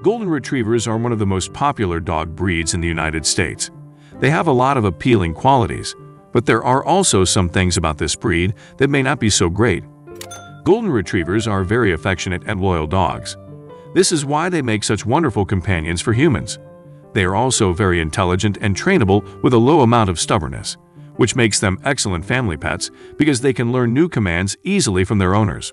Golden Retrievers are one of the most popular dog breeds in the United States. They have a lot of appealing qualities, but there are also some things about this breed that may not be so great. Golden Retrievers are very affectionate and loyal dogs. This is why they make such wonderful companions for humans. They are also very intelligent and trainable with a low amount of stubbornness, which makes them excellent family pets because they can learn new commands easily from their owners.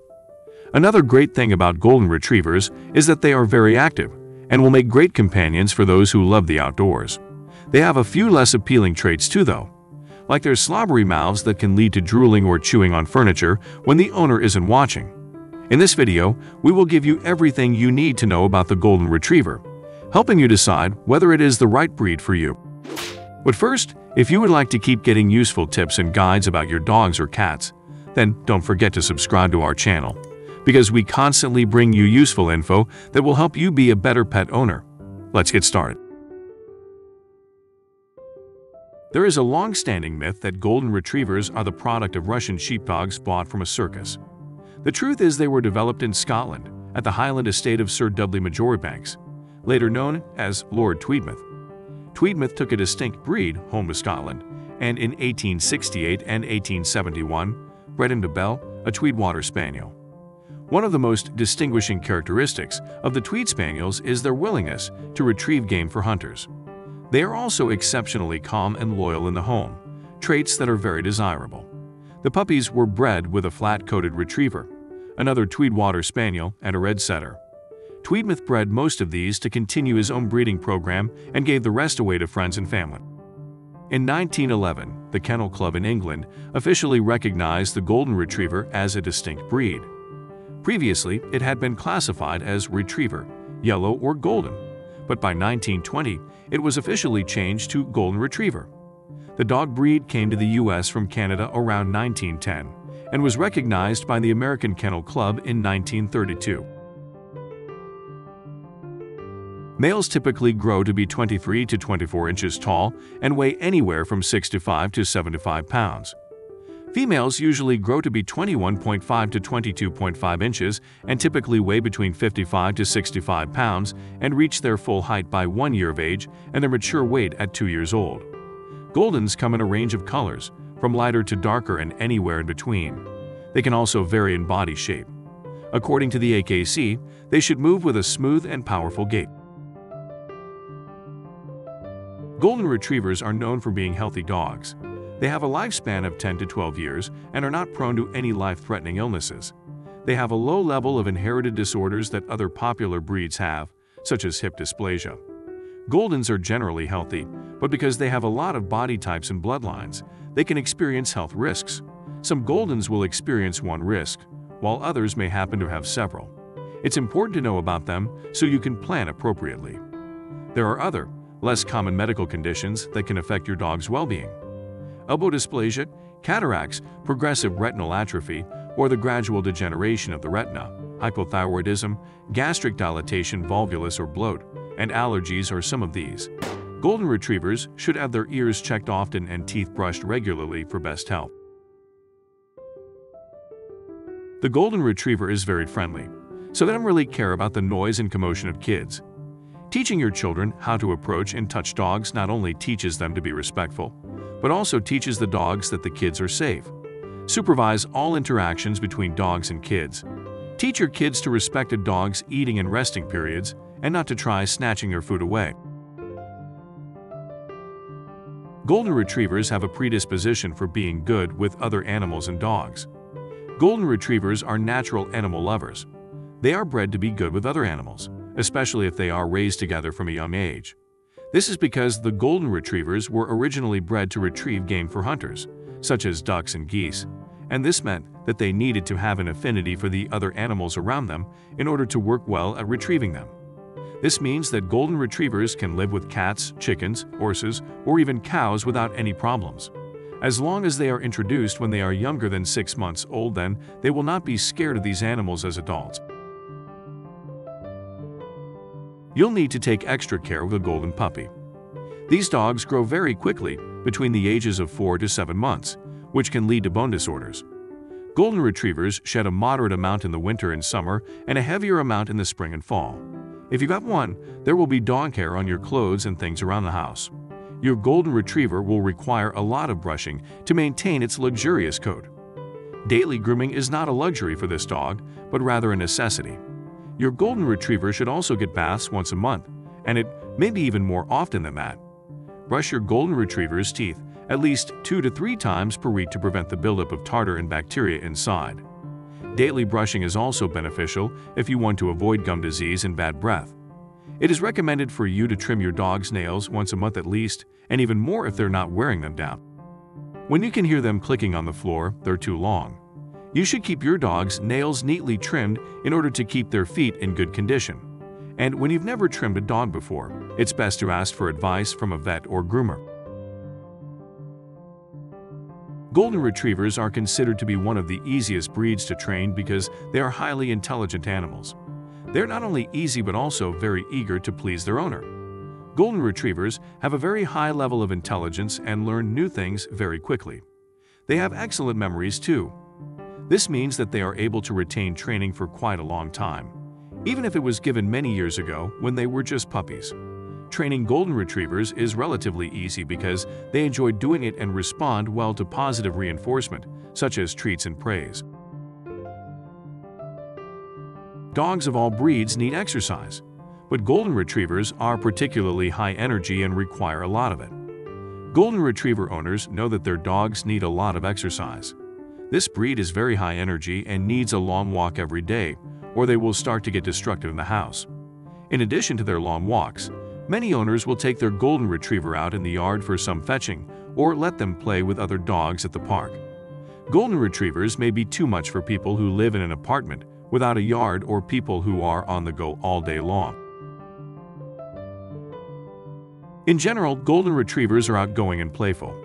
Another great thing about Golden Retrievers is that they are very active and will make great companions for those who love the outdoors. They have a few less appealing traits too though, like their slobbery mouths that can lead to drooling or chewing on furniture when the owner isn't watching. In this video, we will give you everything you need to know about the Golden Retriever, helping you decide whether it is the right breed for you. But first, if you would like to keep getting useful tips and guides about your dogs or cats, then don't forget to subscribe to our channel because we constantly bring you useful info that will help you be a better pet owner. Let's get started. There is a long-standing myth that golden retrievers are the product of Russian sheepdogs bought from a circus. The truth is they were developed in Scotland at the Highland estate of Sir Dudley Marjoribanks, later known as Lord Tweedmouth. Tweedmouth took a distinct breed home to Scotland, and in 1868 and 1871 bred him to Belle, a Tweedwater Spaniel. One of the most distinguishing characteristics of the Tweed Spaniels is their willingness to retrieve game for hunters. They are also exceptionally calm and loyal in the home, traits that are very desirable. The puppies were bred with a flat-coated retriever, another Tweedwater Spaniel, and a red setter. Tweedmouth bred most of these to continue his own breeding program and gave the rest away to friends and family. In 1911, the Kennel Club in England officially recognized the Golden Retriever as a distinct breed. Previously, it had been classified as Retriever, Yellow or Golden, but by 1920, it was officially changed to Golden Retriever. The dog breed came to the U.S. from Canada around 1910 and was recognized by the American Kennel Club in 1932. Males typically grow to be 23 to 24 inches tall and weigh anywhere from 65 to 75 pounds. Females usually grow to be 21.5 to 22.5 inches and typically weigh between 55 to 65 pounds and reach their full height by one year of age and their mature weight at two years old. Goldens come in a range of colors, from lighter to darker and anywhere in between. They can also vary in body shape. According to the AKC, they should move with a smooth and powerful gait. Golden Retrievers are known for being healthy dogs. They have a lifespan of 10 to 12 years and are not prone to any life-threatening illnesses. They have a low level of inherited disorders that other popular breeds have, such as hip dysplasia. Goldens are generally healthy, but because they have a lot of body types and bloodlines, they can experience health risks. Some Goldens will experience one risk, while others may happen to have several. It's important to know about them so you can plan appropriately. There are other, less common medical conditions that can affect your dog's well-being elbow dysplasia, cataracts, progressive retinal atrophy, or the gradual degeneration of the retina, hypothyroidism, gastric dilatation, volvulus or bloat, and allergies are some of these. Golden Retrievers should have their ears checked often and teeth brushed regularly for best health. The Golden Retriever is very friendly, so they don't really care about the noise and commotion of kids. Teaching your children how to approach and touch dogs not only teaches them to be respectful, but also teaches the dogs that the kids are safe. Supervise all interactions between dogs and kids. Teach your kids to respect a dog's eating and resting periods and not to try snatching their food away. Golden Retrievers have a predisposition for being good with other animals and dogs. Golden Retrievers are natural animal lovers. They are bred to be good with other animals, especially if they are raised together from a young age. This is because the golden retrievers were originally bred to retrieve game for hunters, such as ducks and geese, and this meant that they needed to have an affinity for the other animals around them in order to work well at retrieving them. This means that golden retrievers can live with cats, chickens, horses, or even cows without any problems. As long as they are introduced when they are younger than 6 months old then, they will not be scared of these animals as adults. You'll need to take extra care with a golden puppy. These dogs grow very quickly between the ages of 4 to 7 months, which can lead to bone disorders. Golden Retrievers shed a moderate amount in the winter and summer and a heavier amount in the spring and fall. If you got one, there will be dog hair on your clothes and things around the house. Your golden retriever will require a lot of brushing to maintain its luxurious coat. Daily grooming is not a luxury for this dog, but rather a necessity. Your golden retriever should also get baths once a month, and it may be even more often than that. Brush your golden retriever's teeth at least two to three times per week to prevent the buildup of tartar and bacteria inside. Daily brushing is also beneficial if you want to avoid gum disease and bad breath. It is recommended for you to trim your dog's nails once a month at least, and even more if they're not wearing them down. When you can hear them clicking on the floor, they're too long. You should keep your dog's nails neatly trimmed in order to keep their feet in good condition. And when you've never trimmed a dog before, it's best to ask for advice from a vet or groomer. Golden Retrievers are considered to be one of the easiest breeds to train because they are highly intelligent animals. They're not only easy but also very eager to please their owner. Golden Retrievers have a very high level of intelligence and learn new things very quickly. They have excellent memories too. This means that they are able to retain training for quite a long time, even if it was given many years ago when they were just puppies. Training golden retrievers is relatively easy because they enjoy doing it and respond well to positive reinforcement, such as treats and praise. Dogs of all breeds need exercise, but golden retrievers are particularly high energy and require a lot of it. Golden retriever owners know that their dogs need a lot of exercise. This breed is very high energy and needs a long walk every day, or they will start to get destructive in the house. In addition to their long walks, Many owners will take their golden retriever out in the yard for some fetching or let them play with other dogs at the park. Golden retrievers may be too much for people who live in an apartment without a yard or people who are on the go all day long. In general, golden retrievers are outgoing and playful.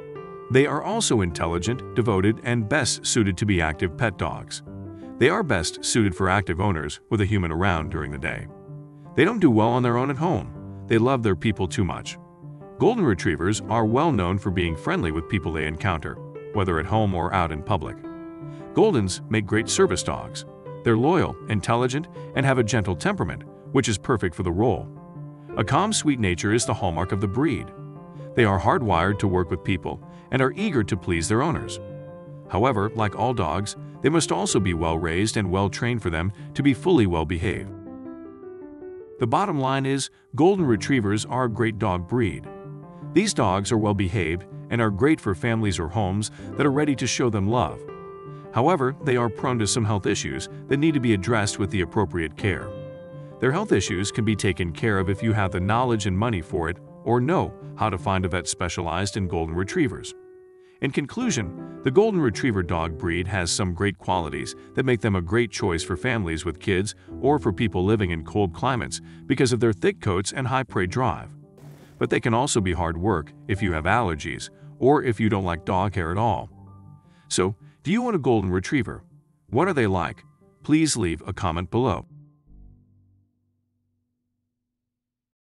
They are also intelligent, devoted, and best suited to be active pet dogs. They are best suited for active owners with a human around during the day. They don't do well on their own at home, they love their people too much. Golden Retrievers are well known for being friendly with people they encounter, whether at home or out in public. Goldens make great service dogs. They're loyal, intelligent, and have a gentle temperament, which is perfect for the role. A calm, sweet nature is the hallmark of the breed. They are hardwired to work with people and are eager to please their owners. However, like all dogs, they must also be well raised and well trained for them to be fully well behaved. The bottom line is, Golden Retrievers are a great dog breed. These dogs are well behaved and are great for families or homes that are ready to show them love. However, they are prone to some health issues that need to be addressed with the appropriate care. Their health issues can be taken care of if you have the knowledge and money for it or know how to find a vet specialized in Golden Retrievers. In conclusion, the Golden Retriever dog breed has some great qualities that make them a great choice for families with kids or for people living in cold climates because of their thick coats and high prey drive. But they can also be hard work if you have allergies or if you don't like dog hair at all. So, do you want a Golden Retriever? What are they like? Please leave a comment below.